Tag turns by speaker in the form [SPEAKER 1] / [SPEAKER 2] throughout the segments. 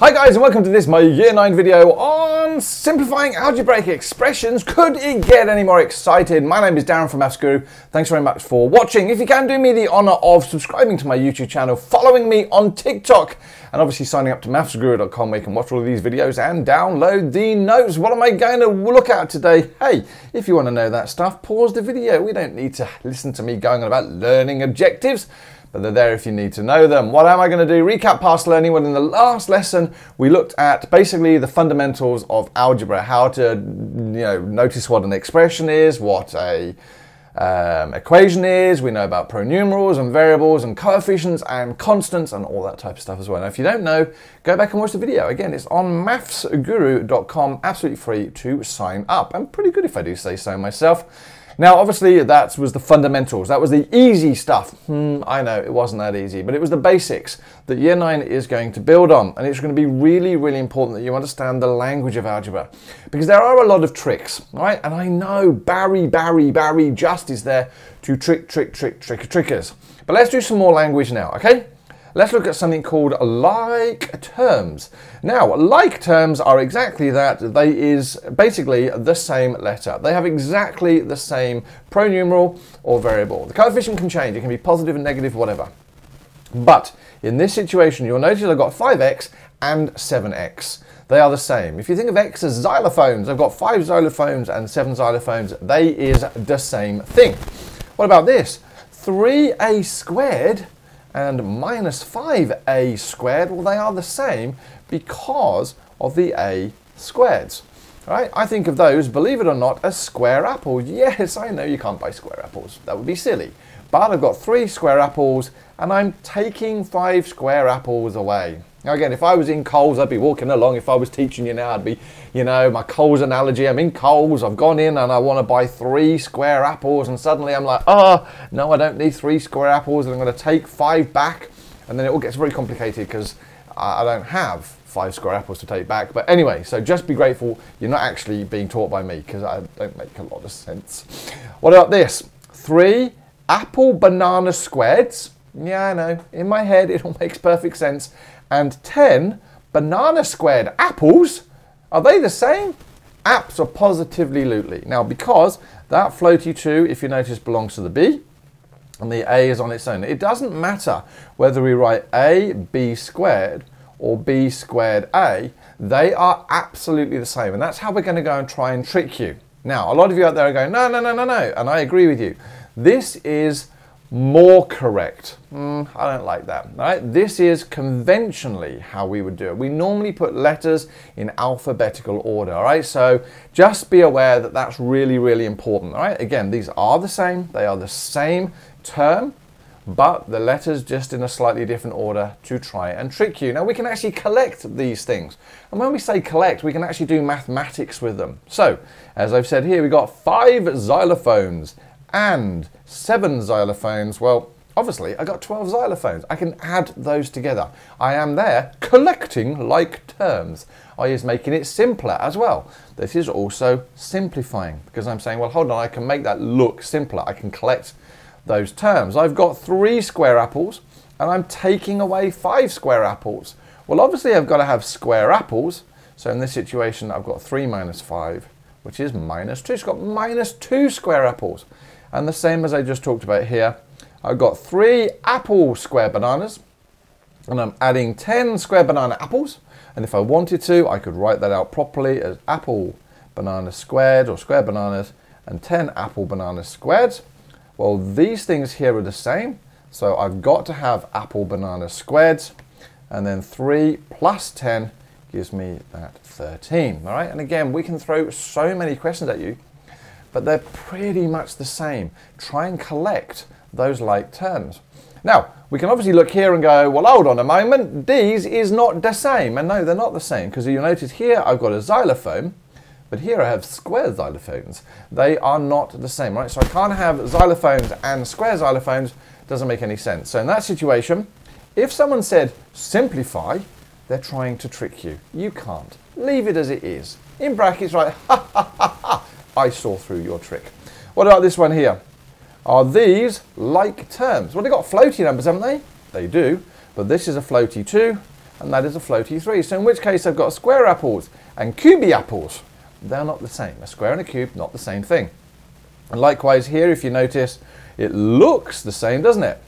[SPEAKER 1] Hi guys and welcome to this my year 9 video on simplifying algebraic expressions. Could it get any more excited? My name is Darren from Maffs Guru. Thanks very much for watching. If you can do me the honour of subscribing to my YouTube channel, following me on TikTok and obviously signing up to maffsguru.com where you can watch all of these videos and download the notes. What am I going to look at today? Hey, if you want to know that stuff, pause the video. We don't need to listen to me going on about learning objectives but they're there if you need to know them. What am I going to do? Recap past learning. Well, in the last lesson, we looked at basically the fundamentals of algebra, how to you know notice what an expression is, what a um, equation is. We know about pronumerals and variables and coefficients and constants and all that type of stuff as well. Now, if you don't know, go back and watch the video. Again, it's on maffsguru.com, absolutely free to sign up. I'm pretty good if I do say so myself. Now, obviously, that was the fundamentals. That was the easy stuff. Hmm, I know it wasn't that easy, but it was the basics that Year 9 is going to build on. And it's going to be really, really important that you understand the language of algebra. Because there are a lot of tricks, right? And I know Barry, Barry, Barry just is there to trick, trick, trick, trick, trickers. But let's do some more language now, okay? Let's look at something called like terms. Now, like terms are exactly that. They is basically the same letter. They have exactly the same pronumeral or variable. The coefficient can change. It can be positive and negative, whatever. But in this situation, you'll notice I've got 5x and 7x. They are the same. If you think of x as xylophones, I've got five xylophones and seven xylophones. They is the same thing. What about this? 3a squared and minus 5a squared, well, they are the same because of the a squareds. Right? I think of those, believe it or not, as square apples. Yes, I know you can't buy square apples. That would be silly. But I've got three square apples and I'm taking five square apples away. Now again, if I was in Coles, I'd be walking along. If I was teaching you now, I'd be, you know, my Coles analogy. I'm in Coles, I've gone in and I want to buy three square apples and suddenly I'm like, oh, no, I don't need three square apples and I'm going to take five back. And then it all gets very complicated because I don't have five square apples to take back. But anyway, so just be grateful you're not actually being taught by me because I don't make a lot of sense. What about this? Three apple banana squares. Yeah, I know. In my head, it all makes perfect sense and 10 banana squared apples. Are they the same? Apps are positively lootly. Now, because that floaty 2, if you notice, belongs to the B, and the A is on its own. It doesn't matter whether we write A, B squared, or B squared A, they are absolutely the same. And that's how we're going to go and try and trick you. Now, a lot of you out there are going, no, no, no, no, no. And I agree with you. This is more correct. Mm, I don't like that. Right? This is conventionally how we would do it. We normally put letters in alphabetical order. All right, so just be aware that that's really, really important. All right, again, these are the same. They are the same term, but the letters just in a slightly different order to try and trick you. Now we can actually collect these things. And when we say collect, we can actually do mathematics with them. So, as I've said here, we've got five xylophones and seven xylophones, well, obviously I got 12 xylophones. I can add those together. I am there collecting like terms. I is making it simpler as well. This is also simplifying because I'm saying, well, hold on, I can make that look simpler. I can collect those terms. I've got three square apples and I'm taking away five square apples. Well, obviously I've got to have square apples. So in this situation, I've got three minus five, which is minus two. It's got minus two square apples. And the same as I just talked about here, I've got three apple square bananas and I'm adding 10 square banana apples. And if I wanted to, I could write that out properly as apple banana squared or square bananas and 10 apple banana squared. Well, these things here are the same. So I've got to have apple banana squared and then 3 plus 10 gives me that 13. All right, and again, we can throw so many questions at you but they're pretty much the same. Try and collect those like terms. Now, we can obviously look here and go, well, hold on a moment, these is not the same. And no, they're not the same, because you'll notice here I've got a xylophone, but here I have square xylophones. They are not the same, right? So I can't have xylophones and square xylophones, doesn't make any sense. So in that situation, if someone said simplify, they're trying to trick you. You can't. Leave it as it is. In brackets, right, ha ha ha ha, I saw through your trick. What about this one here? Are these like terms? Well, they've got floaty numbers, haven't they? They do, but this is a floaty 2, and that is a floaty 3. So in which case I've got square apples and cubey apples. They're not the same. A square and a cube, not the same thing. And likewise here, if you notice, it looks the same, doesn't it?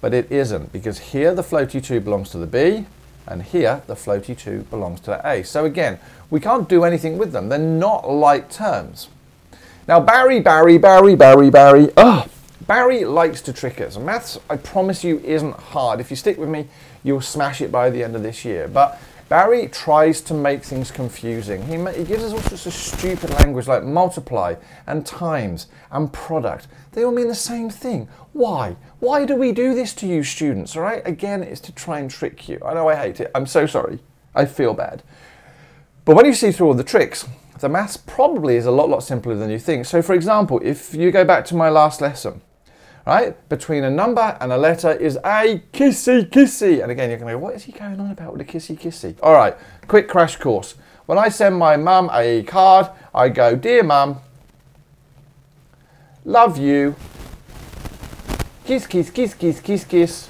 [SPEAKER 1] But it isn't, because here the floaty 2 belongs to the B, and here the floaty 2 belongs to the A. So again, we can't do anything with them. They're not like terms. Now Barry, Barry, Barry, Barry, Barry, ugh, Barry likes to trick us. Maths, I promise you, isn't hard. If you stick with me, you'll smash it by the end of this year. But Barry tries to make things confusing. He, he gives us all sorts of stupid language like multiply and times and product. They all mean the same thing. Why? Why do we do this to you students, all right? Again, it's to try and trick you. I know I hate it. I'm so sorry. I feel bad. But when you see through all the tricks, the maths probably is a lot, lot simpler than you think. So for example, if you go back to my last lesson, right? Between a number and a letter is a kissy kissy. And again, you're to go, what is he going on about with a kissy kissy? All right, quick crash course. When I send my mum a card, I go, dear mum, love you, kiss, kiss, kiss, kiss, kiss, kiss.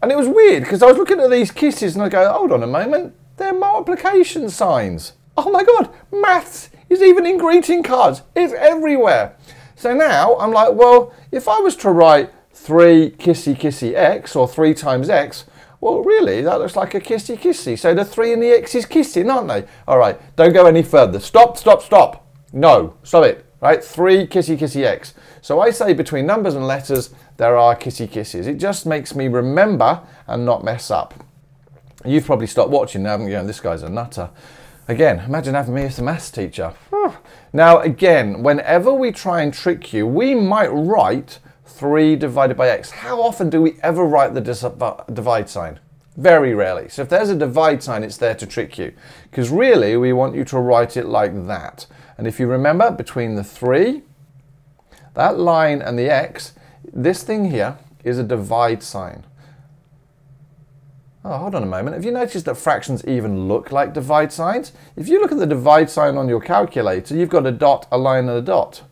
[SPEAKER 1] And it was weird because I was looking at these kisses and I go, hold on a moment, they're multiplication signs. Oh my God, maths is even in greeting cards. It's everywhere. So now I'm like, well, if I was to write 3 kissy kissy x or 3 times x, well, really, that looks like a kissy kissy. So the 3 and the x is kissing, aren't they? All right, don't go any further. Stop, stop, stop. No, stop it. Right, 3 kissy kissy x. So I say between numbers and letters, there are kissy kisses. It just makes me remember and not mess up. You've probably stopped watching now, haven't you? This guy's a nutter. Again, imagine having me as a maths teacher. Now again, whenever we try and trick you, we might write 3 divided by x. How often do we ever write the uh, divide sign? Very rarely. So if there's a divide sign, it's there to trick you. Because really, we want you to write it like that. And if you remember, between the 3, that line and the x, this thing here is a divide sign. Oh, hold on a moment. Have you noticed that fractions even look like divide signs? If you look at the divide sign on your calculator, you've got a dot, a line, and a dot.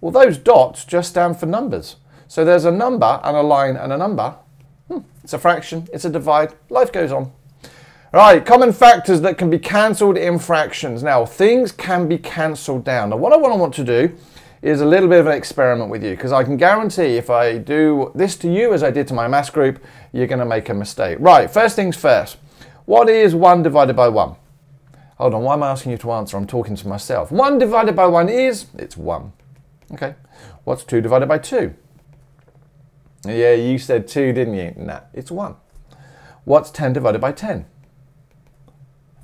[SPEAKER 1] Well, those dots just stand for numbers. So there's a number and a line and a number. Hmm, it's a fraction, it's a divide, life goes on. Right, common factors that can be cancelled in fractions. Now, things can be cancelled down. Now, what I want to do is a little bit of an experiment with you because I can guarantee if I do this to you as I did to my maths group, you're going to make a mistake. Right, first things first. What is 1 divided by 1? Hold on, why am I asking you to answer? I'm talking to myself. 1 divided by 1 is? It's 1. Okay. What's 2 divided by 2? Yeah, you said 2, didn't you? Nah, it's 1. What's 10 divided by 10?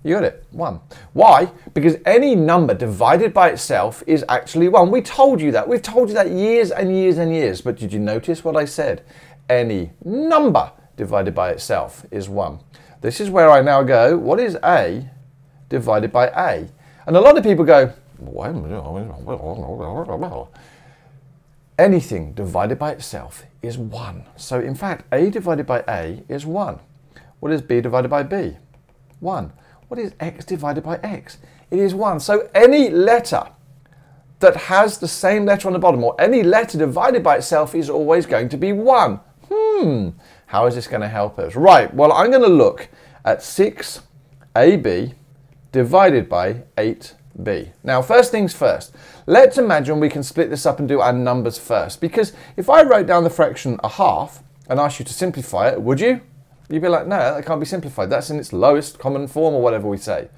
[SPEAKER 1] You got it, 1. Why? Because any number divided by itself is actually 1. We told you that. We've told you that years and years and years. But did you notice what I said? Any number divided by itself is 1. This is where I now go, what is A divided by A? And a lot of people go, anything divided by itself is 1. So in fact, A divided by A is 1. What is B divided by B? 1. What is x divided by x? It is 1. So any letter that has the same letter on the bottom, or any letter divided by itself, is always going to be 1. Hmm, how is this going to help us? Right, well, I'm going to look at 6ab divided by 8b. Now, first things first, let's imagine we can split this up and do our numbers first. Because if I wrote down the fraction a half and asked you to simplify it, would you? You'd be like, no, that can't be simplified. That's in its lowest common form or whatever we say.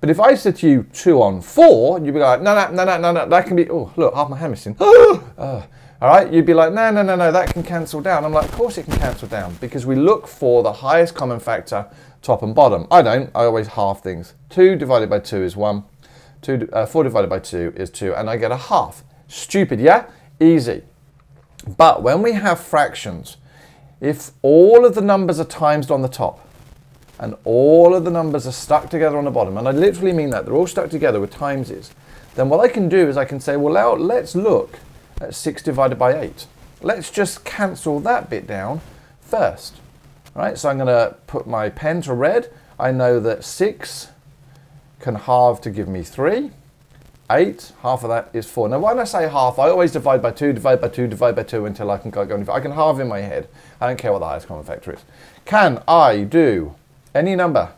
[SPEAKER 1] But if I said to you 2 on 4, you'd be like, no, no, no, no, no, no, that can be, oh, look, half my hand missing. uh, all right, you'd be like, no, no, no, no, that can cancel down. I'm like, of course it can cancel down because we look for the highest common factor, top and bottom. I don't, I always half things. 2 divided by 2 is 1. Two, uh, 4 divided by 2 is 2, and I get a half. Stupid, yeah? Easy. But when we have fractions, if all of the numbers are timesed on the top and all of the numbers are stuck together on the bottom, and I literally mean that, they're all stuck together with timeses, then what I can do is I can say, well, now let's look at 6 divided by 8. Let's just cancel that bit down first. Right, so I'm going to put my pen to red. I know that 6 can halve to give me 3. 8, half of that is 4. Now when I say half, I always divide by 2, divide by 2, divide by 2 until I can go any I can halve in my head. I don't care what the highest common factor is. Can I do Any number,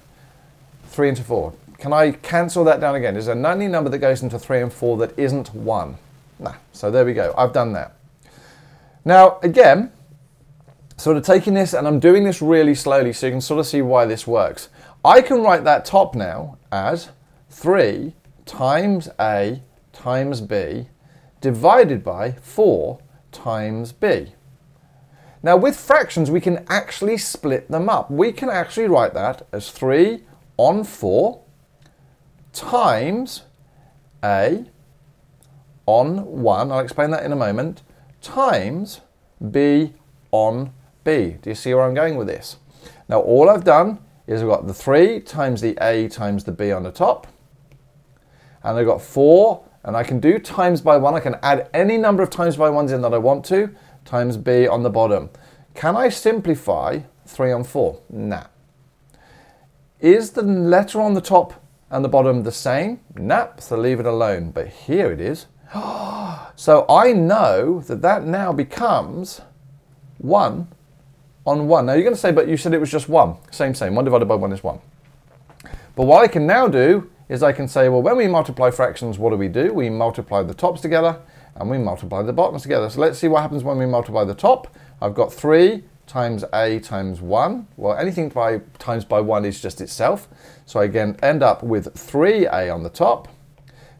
[SPEAKER 1] 3 into 4. Can I cancel that down again? Is there any number that goes into 3 and 4 that isn't 1? Nah. So there we go. I've done that. Now, again, sort of taking this, and I'm doing this really slowly so you can sort of see why this works. I can write that top now as 3 times A times B divided by 4 times B. Now with fractions we can actually split them up. We can actually write that as 3 on 4 times A on 1, I'll explain that in a moment, times B on B. Do you see where I'm going with this? Now all I've done is I've got the 3 times the A times the B on the top, and I've got 4, and I can do times by 1. I can add any number of times by 1s in that I want to, times B on the bottom. Can I simplify 3 on 4? Nah. Is the letter on the top and the bottom the same? Nah, so leave it alone. But here it is. so I know that that now becomes 1 on 1. Now you're going to say, but you said it was just 1. Same, same. 1 divided by 1 is 1. But what I can now do is I can say, well, when we multiply fractions, what do we do? We multiply the tops together and we multiply the bottoms together. So let's see what happens when we multiply the top. I've got 3 times a times 1. Well, anything by times by 1 is just itself. So I again end up with 3a on the top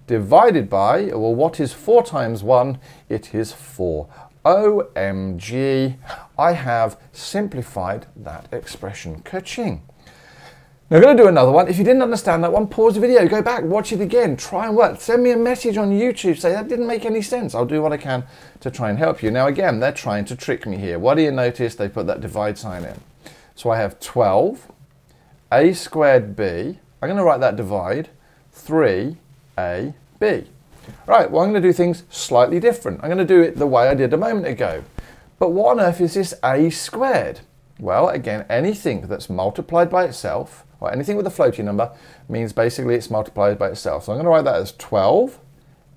[SPEAKER 1] divided by, well, what is 4 times 1? It is 4. OMG, I have simplified that expression. Ka-ching. Now, I'm going to do another one. If you didn't understand that one, pause the video, go back, watch it again, try and work. Send me a message on YouTube, say that didn't make any sense. I'll do what I can to try and help you. Now, again, they're trying to trick me here. What do you notice? They put that divide sign in. So I have 12, a squared b. I'm going to write that divide, 3ab. Right, well, I'm going to do things slightly different. I'm going to do it the way I did a moment ago. But what on earth is this a squared? Well, again, anything that's multiplied by itself or anything with a floating number means basically it's multiplied by itself. So I'm going to write that as 12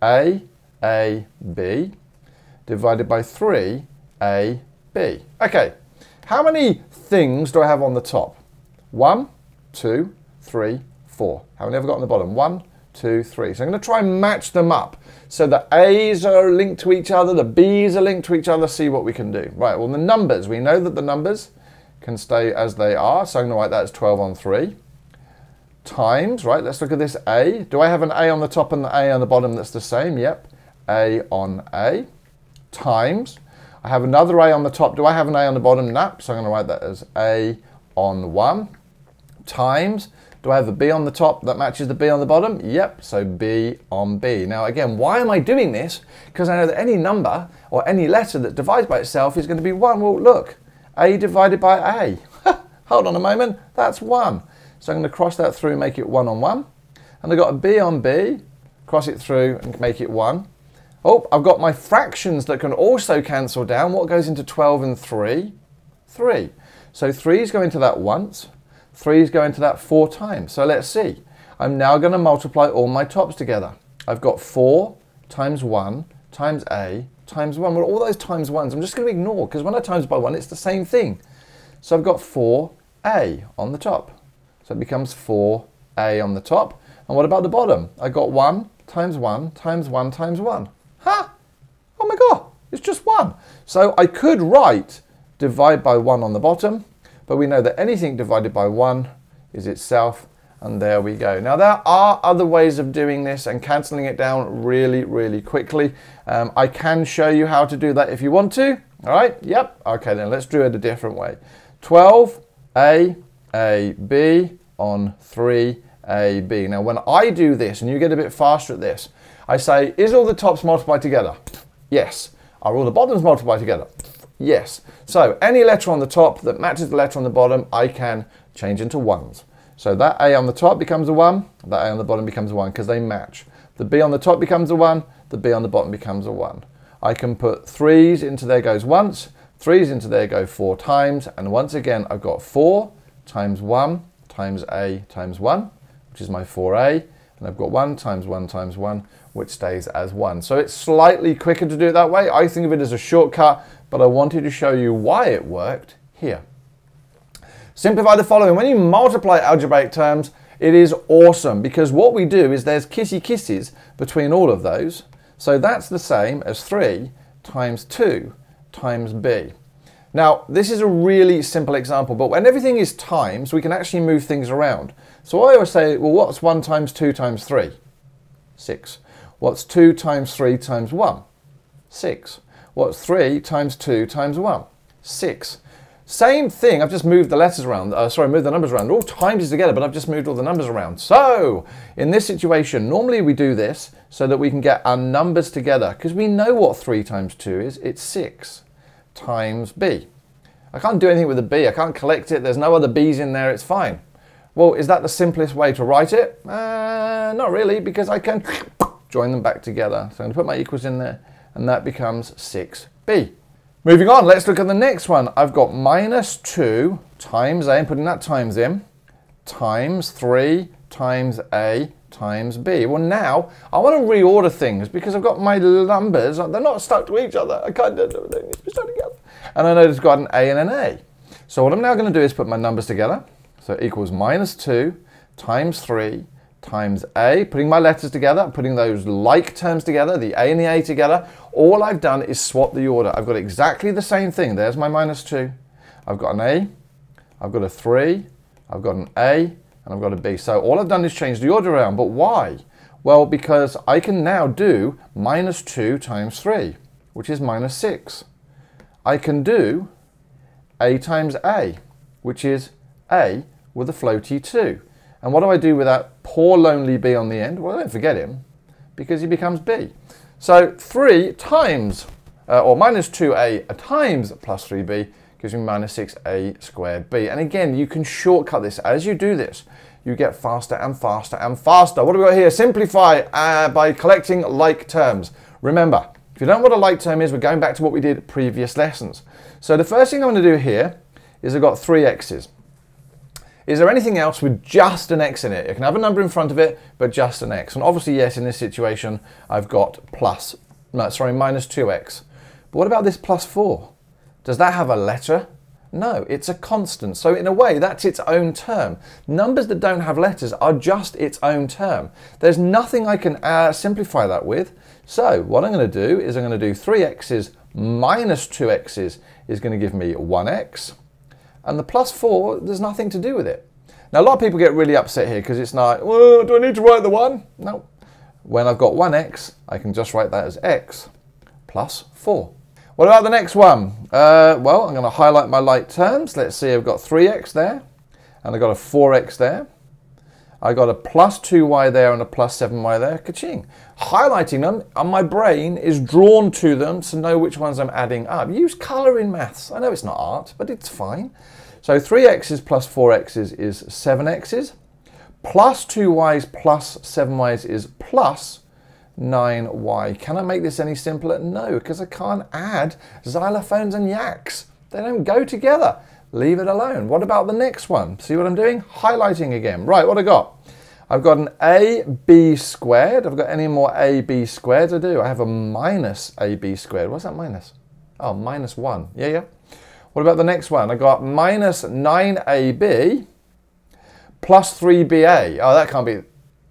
[SPEAKER 1] a, a, b divided by 3 a, b. Okay, how many things do I have on the top? One, two, three, four. How many have I got on the bottom? One, two, three. So I'm going to try and match them up. So the A's are linked to each other, the B's are linked to each other, see what we can do. Right, well the numbers, we know that the numbers can stay as they are. So I'm going to write that as 12 on 3 times, right, let's look at this A. Do I have an A on the top and the A on the bottom that's the same? Yep, A on A times. I have another A on the top. Do I have an A on the bottom? No, so I'm going to write that as A on 1 times. Do I have a B on the top that matches the B on the bottom? Yep, so B on B. Now again, why am I doing this? Because I know that any number or any letter that divides by itself is going to be 1. Well, look, A divided by A. Hold on a moment, that's 1. So I'm going to cross that through and make it 1 on 1. And I've got a B on B, cross it through and make it 1. Oh, I've got my fractions that can also cancel down. What goes into 12 and 3? 3. So 3 is going to that once, 3 is going to that 4 times. So let's see. I'm now going to multiply all my tops together. I've got 4 times 1 times A times 1. Well, all those times 1s I'm just going to ignore because when I times by 1 it's the same thing. So I've got 4A on the top. So it becomes 4a on the top. And what about the bottom? I got 1 times 1 times 1 times 1. Ha! Oh my god, it's just 1. So I could write divide by 1 on the bottom, but we know that anything divided by 1 is itself, and there we go. Now there are other ways of doing this and cancelling it down really, really quickly. Um, I can show you how to do that if you want to. All right, yep. Okay, then let's do it a different way. 12a, a, b, on 3AB. Now when I do this, and you get a bit faster at this, I say, is all the tops multiplied together? Yes. Are all the bottoms multiplied together? Yes. So any letter on the top that matches the letter on the bottom, I can change into ones. So that A on the top becomes a 1, that A on the bottom becomes a 1 because they match. The B on the top becomes a 1, the B on the bottom becomes a 1. I can put 3's into there goes once, 3's into there go 4 times, and once again I've got 4 times 1 times a times 1, which is my 4a, and I've got 1 times 1 times 1, which stays as 1. So it's slightly quicker to do it that way. I think of it as a shortcut, but I wanted to show you why it worked here. Simplify the following. When you multiply algebraic terms, it is awesome because what we do is there's kissy kisses between all of those. So that's the same as 3 times 2 times b. Now, this is a really simple example, but when everything is times, we can actually move things around. So I always say, well, what's 1 times 2 times 3? 6. What's 2 times 3 times 1? 6. What's 3 times 2 times 1? 6. Same thing, I've just moved the letters around, uh, sorry, moved the numbers around. All times together, but I've just moved all the numbers around. So, in this situation, normally we do this so that we can get our numbers together, because we know what 3 times 2 is. It's 6 times b. I can't do anything with the b, I can't collect it, there's no other b's in there, it's fine. Well, is that the simplest way to write it? Uh, not really, because I can join them back together. So I'm going to put my equals in there, and that becomes 6b. Moving on, let's look at the next one. I've got minus 2 times a, I'm putting that times in, times 3 times a times b. Well, now I want to reorder things because I've got my numbers, they're not stuck to each other. I can't they need to be stuck together. And I know it's got an a and an a. So what I'm now going to do is put my numbers together. So equals minus 2 times 3 times a, putting my letters together, putting those like terms together, the a and the a together, all I've done is swap the order. I've got exactly the same thing. There's my minus 2. I've got an a, I've got a 3, I've got an a, and I've got a b. So all I've done is change the order around. But why? Well, because I can now do minus 2 times 3, which is minus 6. I can do a times a, which is a with a floaty 2. And what do I do with that poor lonely b on the end? Well, don't forget him because he becomes b. So 3 times, uh, or minus 2a times plus 3b gives me minus 6a squared b. And again, you can shortcut this. As you do this, you get faster and faster and faster. What do we got here? Simplify uh, by collecting like terms. Remember, if you don't know what a like term is, we're going back to what we did previous lessons. So the first thing I'm going to do here is I've got three x's. Is there anything else with just an x in it? It can have a number in front of it, but just an x. And obviously, yes, in this situation, I've got plus, no, sorry, minus 2x. But what about this plus 4? Does that have a letter? No, it's a constant. So in a way, that's its own term. Numbers that don't have letters are just its own term. There's nothing I can uh, simplify that with. So what I'm going to do is I'm going to do 3x's minus 2x's is going to give me 1x. And the plus 4, there's nothing to do with it. Now, a lot of people get really upset here because it's like, well, do I need to write the 1? No. When I've got 1x, I can just write that as x plus 4. What about the next one? Uh, well, I'm going to highlight my like terms. Let's see, I've got 3x there, and I've got a 4x there. I got a plus 2y there and a plus 7y there. Kaching. Highlighting them, and my brain is drawn to them to know which ones I'm adding up. Use colour in maths. I know it's not art, but it's fine. So 3x's plus 4x's is 7x's. Plus 2y's plus 7y's is plus 9y. Can I make this any simpler? No, because I can't add xylophones and yaks. They don't go together leave it alone. What about the next one? See what I'm doing? Highlighting again. Right, what I got? I've got an AB squared. I've got any more AB squared to do. I have a minus AB squared. What's that minus? Oh, minus 1. Yeah, yeah. What about the next one? I got minus 9AB plus 3BA. Oh, that can't be...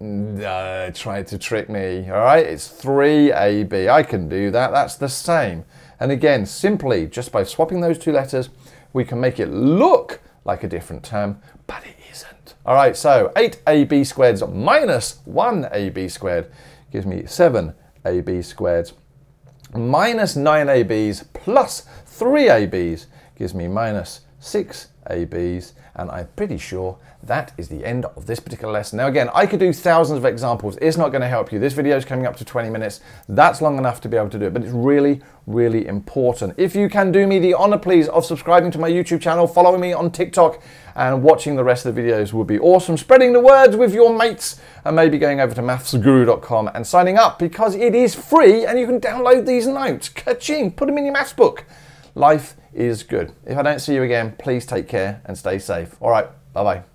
[SPEAKER 1] Uh, trying to trick me. All right, it's 3AB. I can do that. That's the same. And again, simply just by swapping those two letters, we can make it look like a different term, but it isn't. All right, so 8ab squared minus 1ab squared gives me 7ab squared. Minus 9ab's plus 3ab's gives me minus 6ab's, and I'm pretty sure that is the end of this particular lesson. Now again, I could do thousands of examples. It's not going to help you. This video is coming up to 20 minutes. That's long enough to be able to do it, but it's really, really important. If you can do me the honor, please, of subscribing to my YouTube channel, following me on TikTok, and watching the rest of the videos would be awesome. Spreading the words with your mates, and maybe going over to maffsguru.com and signing up because it is free and you can download these notes. Ka-ching, put them in your maths book. Life is good. If I don't see you again, please take care and stay safe. All right, bye-bye.